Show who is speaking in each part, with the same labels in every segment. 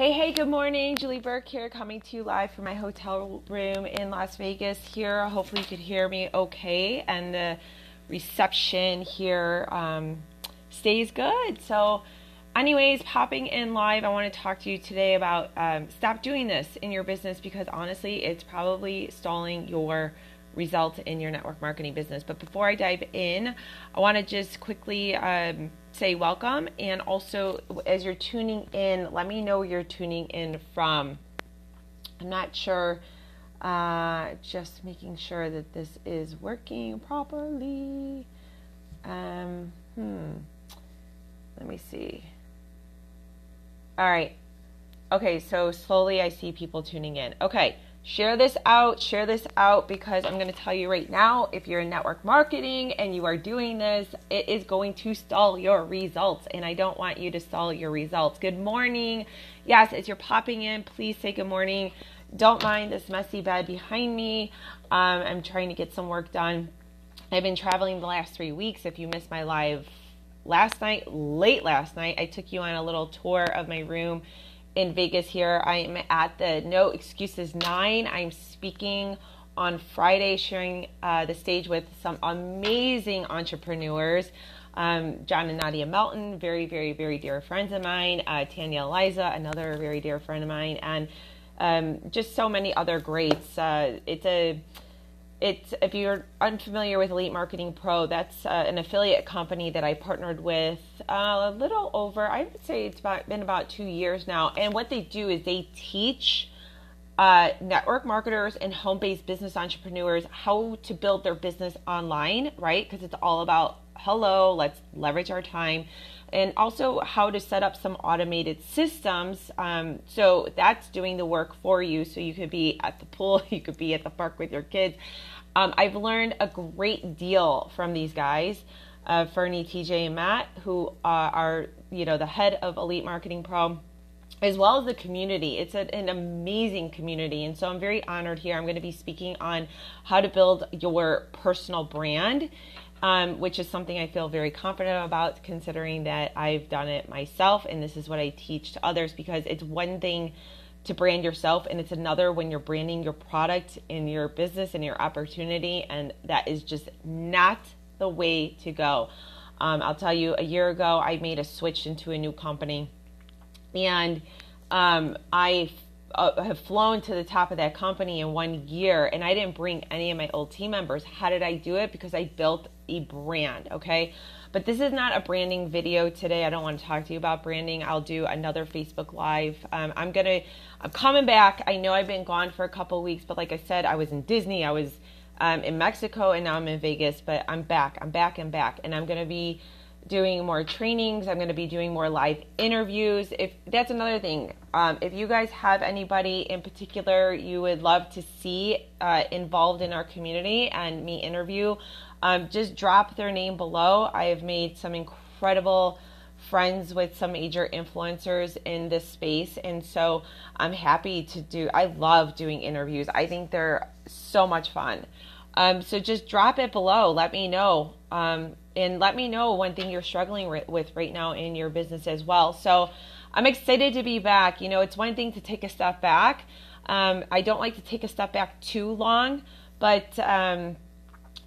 Speaker 1: Hey, hey, good morning. Julie Burke here, coming to you live from my hotel room in Las Vegas. Here, hopefully, you could hear me okay, and the reception here um, stays good. So, anyways, popping in live, I want to talk to you today about um, stop doing this in your business because honestly, it's probably stalling your results in your network marketing business. But before I dive in, I want to just quickly. Um, say welcome. And also, as you're tuning in, let me know where you're tuning in from. I'm not sure, uh, just making sure that this is working properly. Um, hmm. Let me see. All right. Okay, so slowly I see people tuning in. Okay share this out, share this out because I'm going to tell you right now if you're in network marketing and you are doing this, it is going to stall your results. And I don't want you to stall your results. Good morning. Yes, as you're popping in, please say good morning. Don't mind this messy bed behind me. Um, I'm trying to get some work done. I've been traveling the last three weeks. If you missed my live last night, late last night, I took you on a little tour of my room in Vegas here. I am at the No Excuses 9. I'm speaking on Friday, sharing uh, the stage with some amazing entrepreneurs. Um, John and Nadia Melton, very, very, very dear friends of mine. Uh, Tanya Aliza, another very dear friend of mine. And um, just so many other greats. Uh, it's a it's if you're unfamiliar with Elite Marketing Pro, that's uh, an affiliate company that I partnered with uh, a little over. I would say it's about, been about two years now. And what they do is they teach uh, network marketers and home-based business entrepreneurs how to build their business online, right? Because it's all about hello, let's leverage our time, and also how to set up some automated systems. Um, so that's doing the work for you. So you could be at the pool, you could be at the park with your kids. Um, I've learned a great deal from these guys, uh, Ferny, TJ, and Matt, who uh, are you know the head of Elite Marketing Pro, as well as the community. It's a, an amazing community, and so I'm very honored here. I'm going to be speaking on how to build your personal brand. Um, which is something I feel very confident about considering that I've done it myself and this is what I teach to others because it's one thing to brand yourself and it's another when you're branding your product and your business and your opportunity and that is just not the way to go. Um, i'll tell you a year ago i made a switch into a new company and um, i uh, have flown to the top of that company in one year and i didn't bring any of my old team members. How did i do it? Because i built a brand okay? But this is not a branding video today. I don't want to talk to you about branding. I'll do another Facebook Live. Um, I'm going to, I'm coming back. I know I've been gone for a couple weeks, but like I said, I was in Disney. I was um, in Mexico and now I'm in Vegas, but I'm back. I'm back and back. And I'm going to be doing more trainings. I'm going to be doing more live interviews. If that's another thing, um, if you guys have anybody in particular you would love to see uh, involved in our community and me interview, um, just drop their name below. I have made some incredible friends with some major influencers in this space. And so I'm happy to do, I love doing interviews. I think they're so much fun. Um, so just drop it below. Let me know. Um, and let me know one thing you're struggling with right now in your business as well. So I'm excited to be back. You know, it's one thing to take a step back. Um, I don't like to take a step back too long, but um,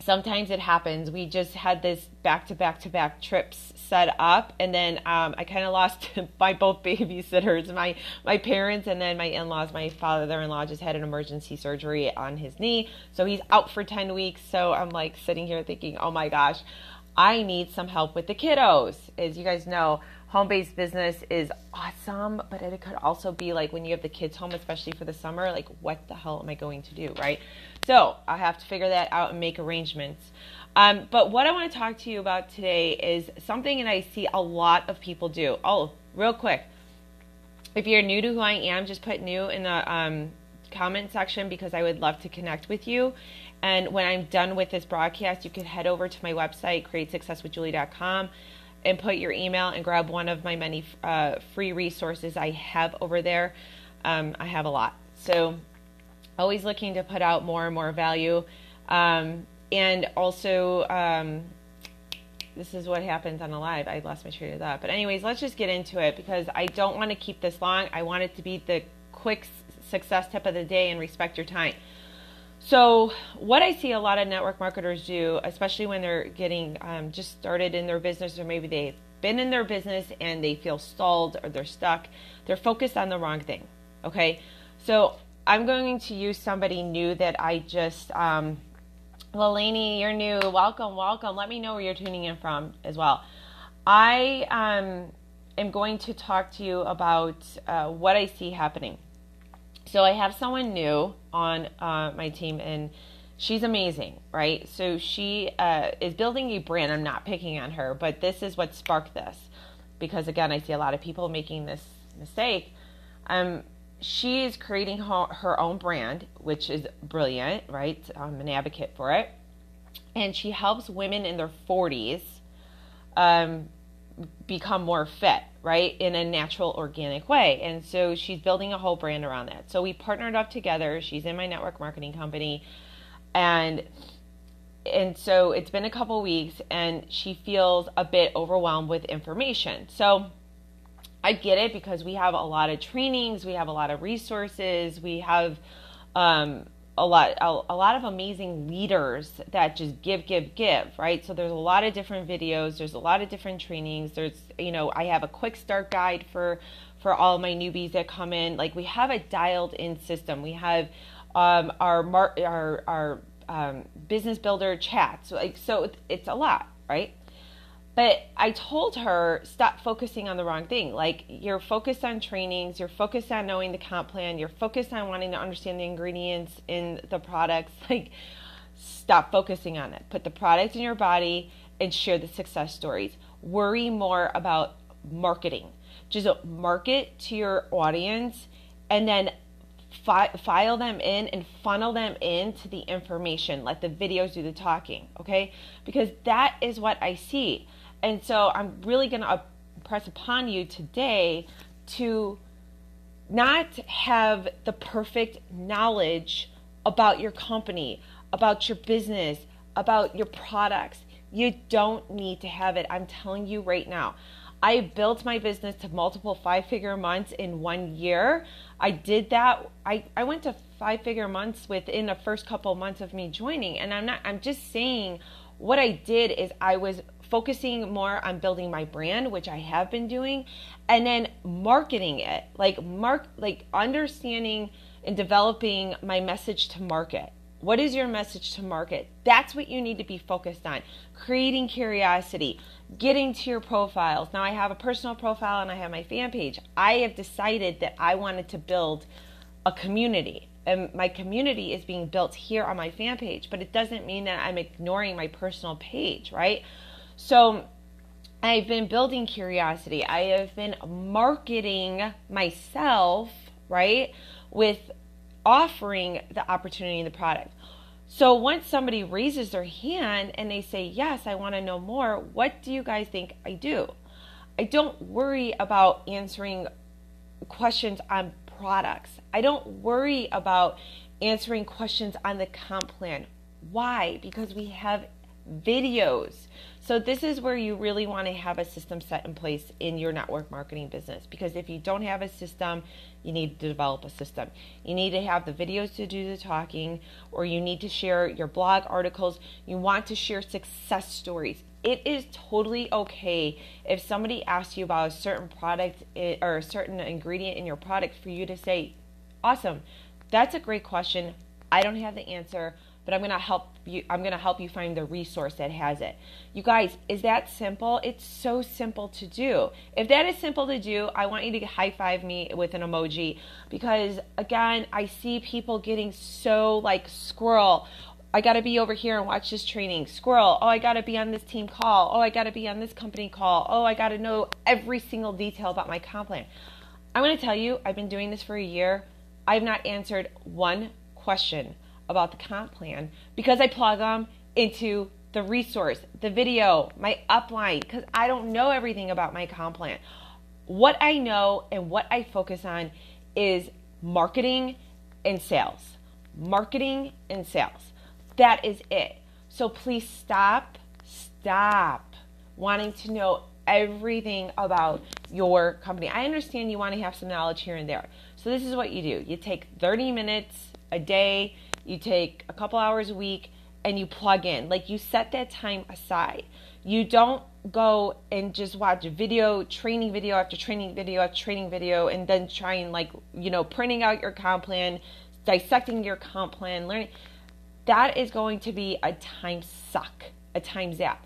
Speaker 1: sometimes it happens. We just had this back to back to back trips set up, and then um, I kind of lost my both babysitters, my my parents, and then my in laws. My father in law just had an emergency surgery on his knee, so he's out for ten weeks. So I'm like sitting here thinking, oh my gosh, I need some help with the kiddos. As you guys know, home based business is awesome, but it could also be like when you have the kids home, especially for the summer, like what the hell am I going to do, right? So I have to figure that out and make arrangements. Um, but what I want to talk to you about today is something that I see a lot of people do. Oh, real quick. If you're new to who I am, just put new in the um, comment section because I would love to connect with you. And when I'm done with this broadcast, you can head over to my website, createsuccesswithjulie.com, and put your email and grab one of my many uh, free resources I have over there. Um, I have a lot. So always looking to put out more and more value. Um, and also, um, this is what happens on the live. I lost my train of thought. But, anyways, let's just get into it because I don't want to keep this long. I want it to be the quick success tip of the day and respect your time. So, what I see a lot of network marketers do, especially when they're getting um, just started in their business, or maybe they've been in their business and they feel stalled or they're stuck, they're focused on the wrong thing. Okay. So, I'm going to use somebody new that I just, um, you're new. Welcome, welcome. Let me know where you're tuning in from as well. I um, am going to talk to you about uh, what I see happening. So I have someone new on uh, my team, and she's amazing, right? So she uh, is building a brand. I'm not picking on her, but this is what sparked this, because again, I see a lot of people making this mistake. Um, she is creating her, own brand, which is brilliant, right? I'm an advocate for it, and she helps women in their 40s um, become more fit, right, in a natural, organic way. And so she's building a whole brand around that. So we partnered up together. She's in my network marketing company, and and so it's been a couple weeks, and she feels a bit overwhelmed with information. So I get it because we have a lot of trainings, we have a lot of resources, we have um, a lot a, a, lot of amazing leaders that just give give give right? So there's a lot of different videos there's a lot of different trainings there's you know i have a quick start guide for for all my newbies that come in. Like we have a dialed in system. We have um, our mar- our our um, business builder chats. Like so it's a lot right but I told her, stop focusing on the wrong thing. Like, you're focused on trainings, you're focused on knowing the comp plan, you're focused on wanting to understand the ingredients in the products. Like, stop focusing on it. Put the product in your body and share the success stories. Worry more about marketing. Just market to your audience and then fi- file them in and funnel them into the information. Let the videos do the talking, okay? Because that is what I see and so I'm really going to press upon you today to not have the perfect knowledge about your company, about your business, about your products. You don't need to have it. I'm telling you right now. I built my business to multiple five figure months in one year. I did that. I, I went to five figure months within the first couple months of me joining. And I'm not, I'm just saying what I did is I was focusing more on building my brand, which I have been doing, and then marketing it. Like mark like understanding and developing my message to market. What is your message to market? That's what you need to be focused on. Creating curiosity, getting to your profiles. Now I have a personal profile and I have my fan page. I have decided that I wanted to build a community and my community is being built here on my fan page, but it doesn't mean that I'm ignoring my personal page, right? So I've been building curiosity. I have been marketing myself, right, with offering the opportunity and the product. So once somebody raises their hand and they say, Yes, I want to know more, what do you guys think I do? I don't worry about answering questions on products. I don't worry about answering questions on the comp plan. Why? Because we have videos. So, this is where you really want to have a system set in place in your network marketing business because if you don't have a system, you need to develop a system. You need to have the videos to do the talking, or you need to share your blog articles. You want to share success stories. It is totally okay if somebody asks you about a certain product eh, or a certain ingredient in your product for you to say, Awesome, that's a great question. I don't have the answer but I'm going to help you I'm going to help you find the resource that has it. You guys, is that simple? It's so simple to do. If that is simple to do, I want you to high five me with an emoji because again, I see people getting so like squirrel I got to be over here and watch this training. Squirrel. Oh, I got to be on this team call. Oh, I got to be on this company call. Oh, I got to know every single detail about my comp plan. I'm going to tell you, I've been doing this for a year. I've not answered one question about the comp plan because I plug them into the resource, the video, my upline, because I don't know everything about my comp plan. What I know and what I focus on is marketing and sales. Marketing and sales. That is it. So please stop, stop wanting to know everything about your company. I understand you want to have some knowledge here and there. So this is what you do. You take 30 minutes a day, you take a couple hours a week and you plug in. Like you set that time aside. You don't go and just watch video, training video after training video after training video and then try and like, you know, printing out your comp plan, dissecting your comp plan, learning that is going to be a time suck, a time zap.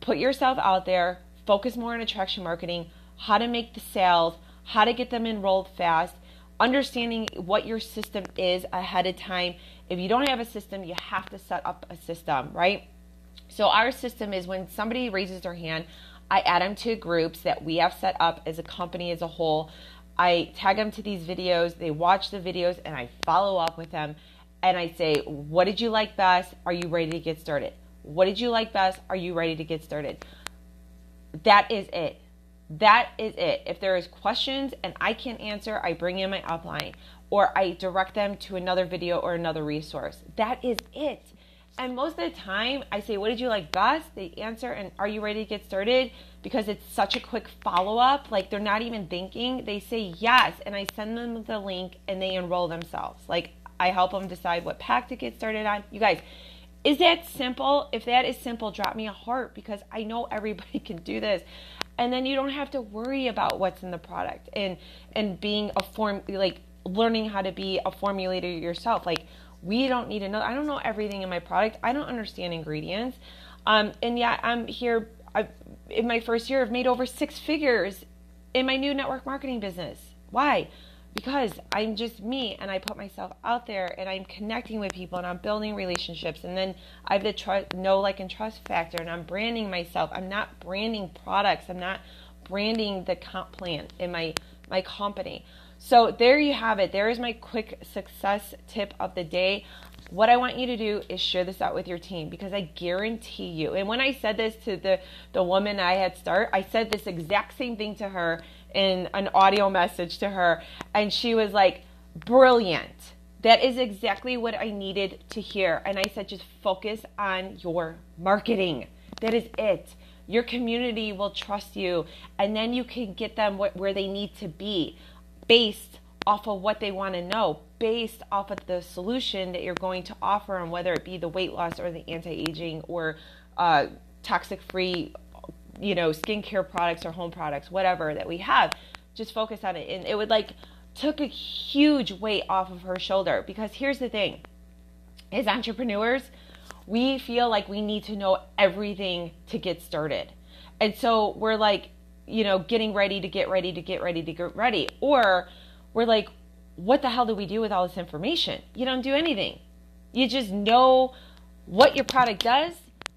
Speaker 1: Put yourself out there, focus more on attraction marketing, how to make the sales, how to get them enrolled fast, understanding what your system is ahead of time. If you don't have a system, you have to set up a system, right? So, our system is when somebody raises their hand, I add them to groups that we have set up as a company as a whole. I tag them to these videos, they watch the videos, and I follow up with them. And I say, What did you like best? Are you ready to get started? What did you like best? Are you ready to get started? That is it. That is it. If there is questions and I can't answer, I bring in my upline or I direct them to another video or another resource. That is it. And most of the time, I say, What did you like best? They answer, and are you ready to get started? Because it's such a quick follow up. Like they're not even thinking. They say yes. And I send them the link and they enroll themselves. Like I help them decide what pack to get started on. You guys, is that simple? If that is simple, drop me a heart because I know everybody can do this. And then you don't have to worry about what's in the product and and being a form like learning how to be a formulator yourself. Like we don't need to know. I don't know everything in my product. I don't understand ingredients. Um, and yet I'm here. I've, in my first year, I've made over six figures in my new network marketing business. Why? Because I'm just me and I put myself out there and I'm connecting with people and I'm building relationships. And then I have the trust, know, like, and trust factor and I'm branding myself. I'm not branding products. I'm not branding the comp plan in my, my company. So there you have it. There is my quick success tip of the day. What I want you to do is share this out with your team because I guarantee you. And when I said this to the the woman I had start, I said this exact same thing to her in an audio message to her and she was like, "Brilliant." That is exactly what I needed to hear. And I said just focus on your marketing. That is it. Your community will trust you and then you can get them where they need to be based off of what they want to know, based off of the solution that you're going to offer them, whether it be the weight loss or the anti-aging or uh, toxic-free, you know, skincare products or home products, whatever that we have. Just focus on it, and it would like took a huge weight off of her shoulder because here's the thing: as entrepreneurs, we feel like we need to know everything to get started, and so we're like you know, getting ready to get ready to get ready to get ready. Or we're like, what the hell do we do with all this information? You don't do anything. You just know what your product does,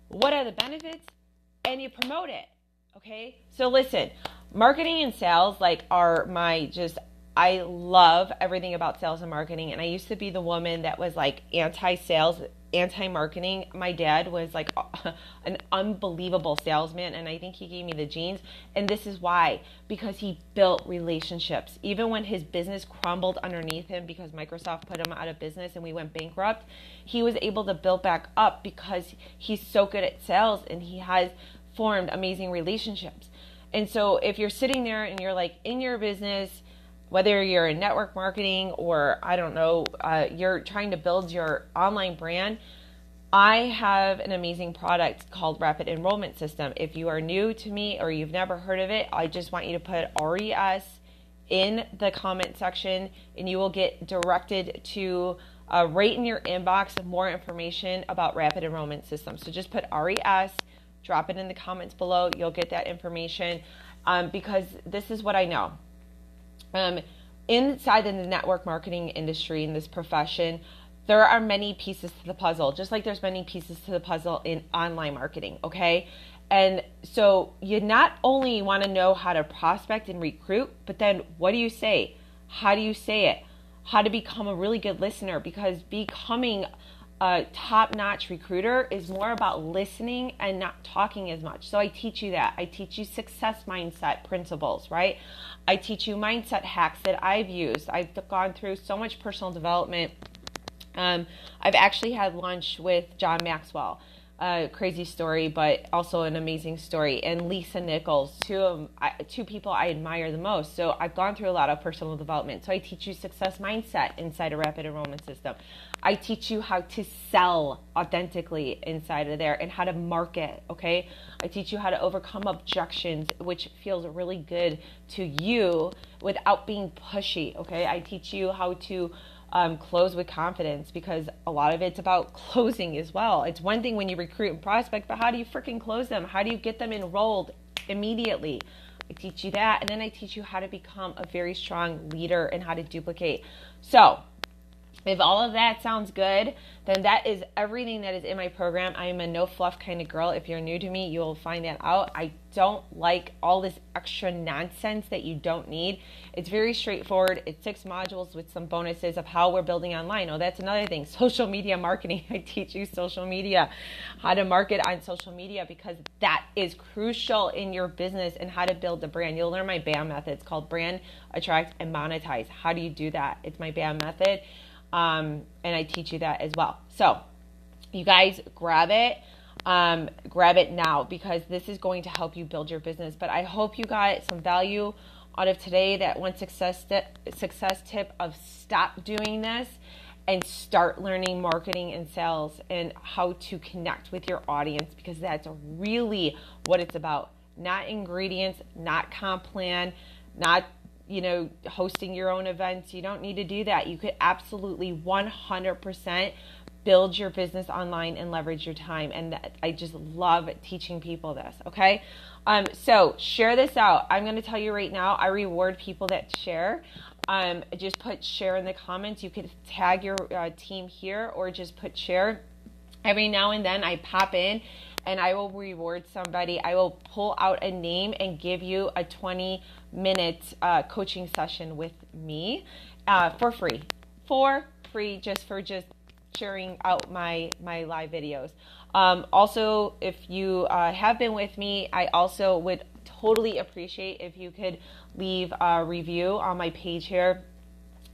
Speaker 1: what are the benefits, and you promote it. Okay? So listen, marketing and sales like are my just I love everything about sales and marketing and I used to be the woman that was like anti-sales anti marketing. My dad was like an unbelievable salesman, and I think he gave me the genes. And this is why because he built relationships. Even when his business crumbled underneath him because Microsoft put him out of business and we went bankrupt, he was able to build back up because he's so good at sales and he has formed amazing relationships. And so if you're sitting there and you're like in your business, whether you're in network marketing or I don't know, uh, you're trying to build your online brand, I have an amazing product called Rapid Enrollment System. If you are new to me or you've never heard of it, I just want you to put RES in the comment section and you will get directed to uh, right in your inbox more information about Rapid Enrollment System. So just put RES, drop it in the comments below. You'll get that information um, because this is what I know um, inside in the network marketing industry in this profession, there are many pieces to the puzzle, just like there's many pieces to the puzzle in online marketing, okay? And so you not only want to know how to prospect and recruit, but then what do you say? How do you say it? How to become a really good listener because becoming a top notch recruiter is more about listening and not talking as much. So I teach you that. I teach you success mindset principles, right? I teach you mindset hacks that I've used. I've gone through so much personal development. Um, I've actually had lunch with John Maxwell. A crazy story, but also an amazing story. And Lisa Nichols, two of two people I admire the most. So I've gone through a lot of personal development. So I teach you success mindset inside a rapid enrollment system. I teach you how to sell authentically inside of there and how to market. Okay, I teach you how to overcome objections, which feels really good to you without being pushy. Okay, I teach you how to um, close with confidence because a lot of it's about closing as well. It's one thing when you recruit and prospect, but how do you freaking close them? How do you get them enrolled immediately? I teach you that, and then I teach you how to become a very strong leader and how to duplicate. So, if all of that sounds good, then that is everything that is in my program. I am a no fluff kind of girl. If you're new to me, you'll find that out. I don't like all this extra nonsense that you don't need. It's very straightforward. It's six modules with some bonuses of how we're building online. Oh, that's another thing. Social media marketing. I teach you social media, how to market on social media because that is crucial in your business and how to build a brand. You'll learn my BAM method. It's called brand, attract, and monetize. How do you do that? It's my BAM method um, and I teach you that as well. So, you guys grab it. Um, grab it now because this is going to help you build your business. But I hope you got some value out of today. That one success success tip of stop doing this and start learning marketing and sales and how to connect with your audience because that's really what it's about. Not ingredients, not comp plan, not you know, hosting your own events. You don't need to do that. You could absolutely 100% build your business online and leverage your time. And I just love teaching people this. Okay. Um, so share this out. I'm going to tell you right now, I reward people that share. Um, just put share in the comments. You could tag your uh, team here or just put share. Every now and then I pop in and I will reward somebody. I will pull out a name and give you a 20 minute uh, coaching session with me uh, for free. For free, just for just sharing out my my live videos. Um, also, if you uh, have been with me, I also would totally appreciate if you could leave a review on my page here.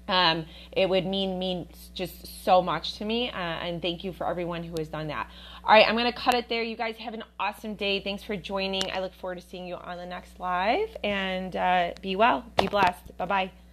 Speaker 1: Um, it would mean mean just so much to me, uh, and thank you for everyone who has done that. All right, I'm to cut it there. You guys have an awesome day. Thanks for joining. I look forward to seeing you on the next live. And uh, be well, be blessed. Bye bye.